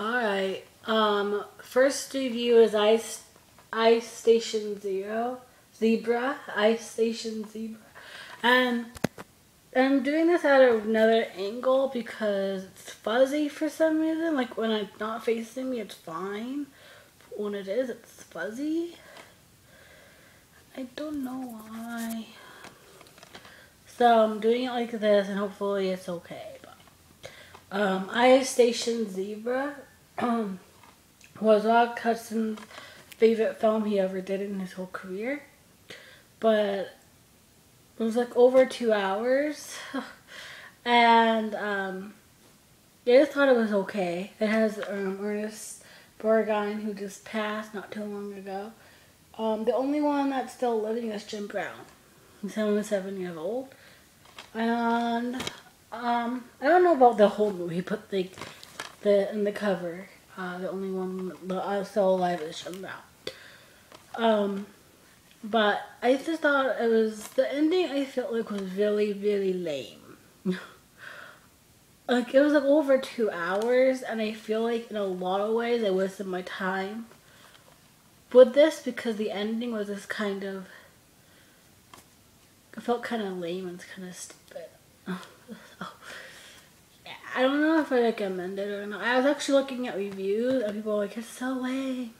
Alright, um, first review is Ice, Ice Station Zero, Zebra, Ice Station Zebra. And I'm doing this at another angle because it's fuzzy for some reason. Like when it's not facing me, it's fine. But when it is, it's fuzzy. I don't know why. So I'm doing it like this and hopefully it's okay. But, um, Ice Station Zebra was Rock Hudson's favorite film he ever did in his whole career. But it was like over two hours. and um, I just thought it was okay. It has um, Ernest Borgnine, who just passed not too long ago. Um, the only one that's still living is Jim Brown. He's 77 years old. And um, I don't know about the whole movie, but like the in the cover. Uh, the only one that uh, still alive is Sean Brown. Um, but I just thought it was the ending. I felt like was really really lame. like it was like over two hours, and I feel like in a lot of ways I wasted my time. With this, because the ending was just kind of. It felt kind of lame and kind of stupid. I don't know if I recommend it or not. I was actually looking at reviews and people were like, it's so lame.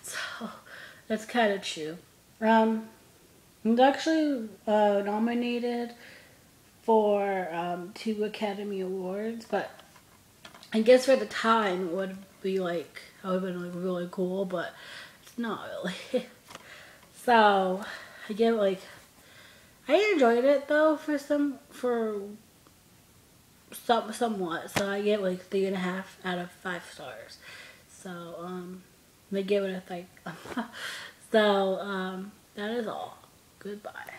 So, that's kind of true. Um, it's actually uh, nominated for um, two Academy Awards, but I guess for the time it would be like, it would have been like really cool, but it's not really. so, I get like, I enjoyed it though for some, for some somewhat. So I get like three and a half out of five stars. So um, they give it a like. so um, that is all. Goodbye.